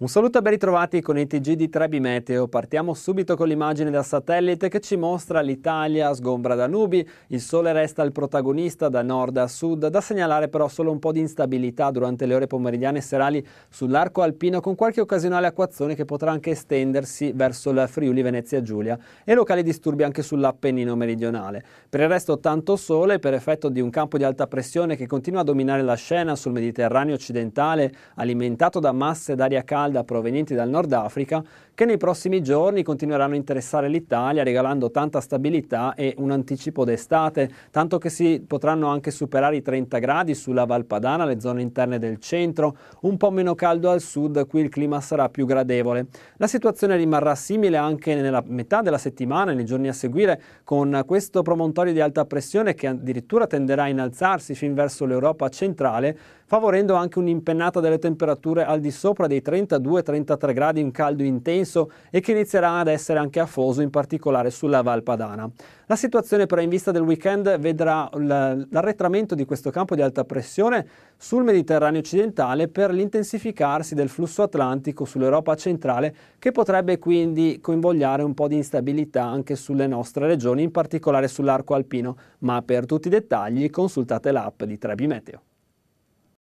Un saluto e ben ritrovati con i TG di Trebi Meteo. Partiamo subito con l'immagine da satellite che ci mostra l'Italia sgombra da nubi, il sole resta il protagonista da nord a sud, da segnalare però solo un po' di instabilità durante le ore pomeridiane e serali sull'arco alpino con qualche occasionale acquazzone che potrà anche estendersi verso il Friuli Venezia Giulia e locali disturbi anche sull'Appennino meridionale. Per il resto tanto sole per effetto di un campo di alta pressione che continua a dominare la scena sul Mediterraneo occidentale, alimentato da masse d'aria calda calda provenienti dal Nord Africa che nei prossimi giorni continueranno a interessare l'Italia regalando tanta stabilità e un anticipo d'estate, tanto che si potranno anche superare i 30 gradi sulla Valpadana, le zone interne del centro, un po' meno caldo al sud, qui il clima sarà più gradevole. La situazione rimarrà simile anche nella metà della settimana, nei giorni a seguire, con questo promontorio di alta pressione che addirittura tenderà a innalzarsi fin verso l'Europa centrale, favorendo anche un'impennata delle temperature al di sopra dei 32-33 gradi, un caldo intenso e che inizierà ad essere anche afoso, in particolare sulla Val Padana. La situazione però in vista del weekend vedrà l'arretramento di questo campo di alta pressione sul Mediterraneo occidentale per l'intensificarsi del flusso atlantico sull'Europa centrale che potrebbe quindi coinvogliare un po' di instabilità anche sulle nostre regioni, in particolare sull'arco alpino, ma per tutti i dettagli consultate l'app di Trebi Meteo.